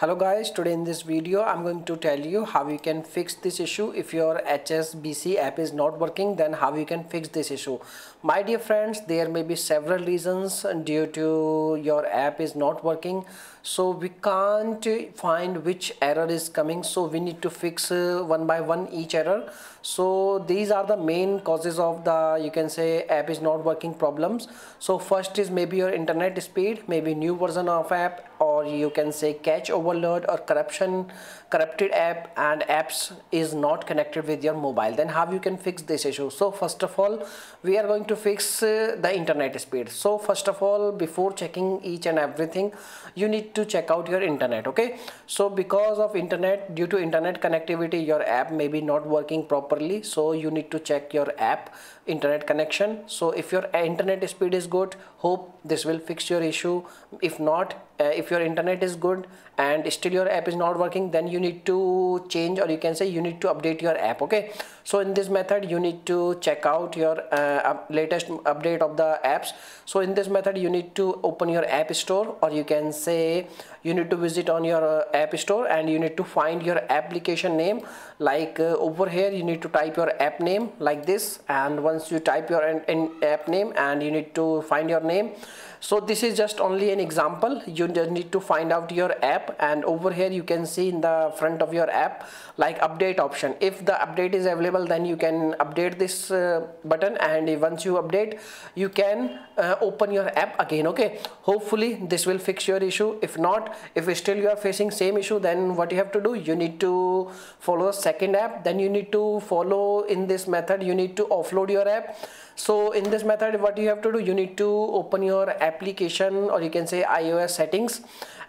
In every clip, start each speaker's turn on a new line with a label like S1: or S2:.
S1: hello guys today in this video i'm going to tell you how you can fix this issue. If your hsbc app is not working then how you can fix this issue? My dear friends there may be several reasons due to your app is not working so we can't find which error is coming so we need to fix uh, one by one each error. So these are the main causes of the you can say app is not working problems. So first is maybe your internet speed maybe new version of app or you can say cache overload or corruption corrupted app and apps is not connected with your mobile. Then how you can fix this issue? So first of all we are going to fix uh, the internet speed. So first of all before checking each and everything you need to check out your internet okay? So because of internet due to internet connectivity your app may be not working properly so you need to check your app internet connection. So if your internet speed is good hope this will fix your issue. If not uh, if your internet is good and still your app is not working then you need to change or you can say you need to update your app okay? So in this method you need to check out your uh, latest update of the apps. So in this method you need to open your app store or you can say you need to visit on your uh, app store and you need to find your application name. Like uh, over here you need to type your app name like this and once you type your in, in app name and you need to find your name. So this is just only an example. You just need to find out your app and over here you can see in the front of your app like update option. If the update is available then you can update this uh, button and once you update you can uh, open your app again okay? Hopefully this will fix your issue. If not if still you are facing same issue then what you have to do you need to follow second app. Then you need to follow in this method you need to offload your app. So in this method what you have to do you need to open your application or you can say iOS settings.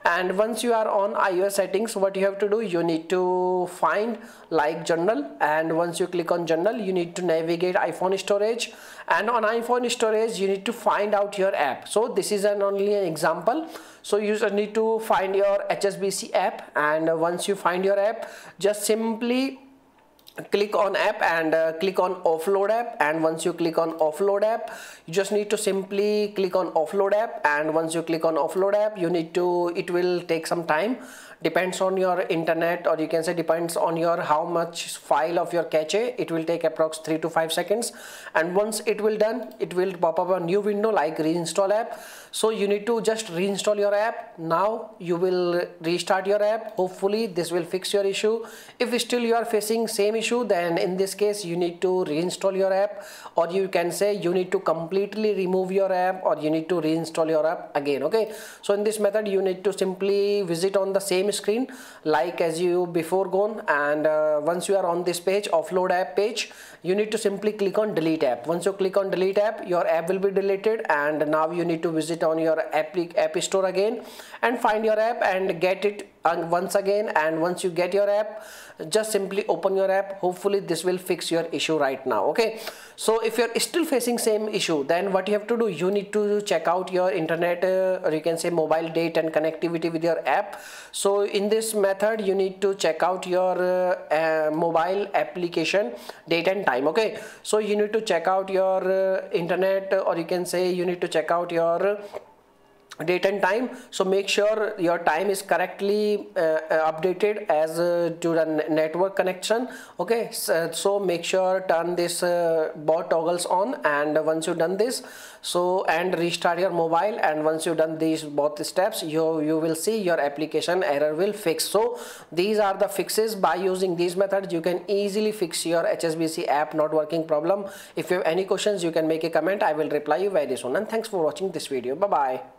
S1: And once you are on iOS settings what you have to do you need to find like general. And once you click on general you need to navigate iPhone storage. And on iPhone storage you need to find out your app. So this is an only an example. So you just need to find your HSBC app. And once you find your app just simply click on app and uh, click on offload app. And once you click on offload app you just need to simply click on offload app. And once you click on offload app you need to it will take some time. Depends on your internet or you can say depends on your how much file of your cache. It will take approx 3 to 5 seconds. And once it will done it will pop up a new window like reinstall app. So you need to just reinstall your app. Now you will restart your app. Hopefully this will fix your issue. If still you are facing same issue then in this case you need to reinstall your app or you can say you need to completely remove your app or you need to reinstall your app again okay? So in this method you need to simply visit on the same screen like as you before gone and uh, once you are on this page offload app page you need to simply click on delete app. Once you click on delete app your app will be deleted and now you need to visit on your app, app store again and find your app and get it once again and once you get your app just simply open your app. Hopefully this will fix your issue right now okay? So if you're still facing same issue then what you have to do you need to check out your internet uh, or you can say mobile date and connectivity with your app. So in this method you need to check out your uh, uh, mobile application date and time okay? So you need to check out your uh, internet or you can say you need to check out your date and time. So make sure your time is correctly uh, uh, updated as uh, to the network connection. Okay so, so make sure turn this uh, bot toggles on and once you've done this so and restart your mobile and once you've done these both steps you you will see your application error will fix. So these are the fixes. By using these methods you can easily fix your hsbc app not working problem. If you have any questions you can make a comment. I will reply you very soon. And thanks for watching this video. Bye bye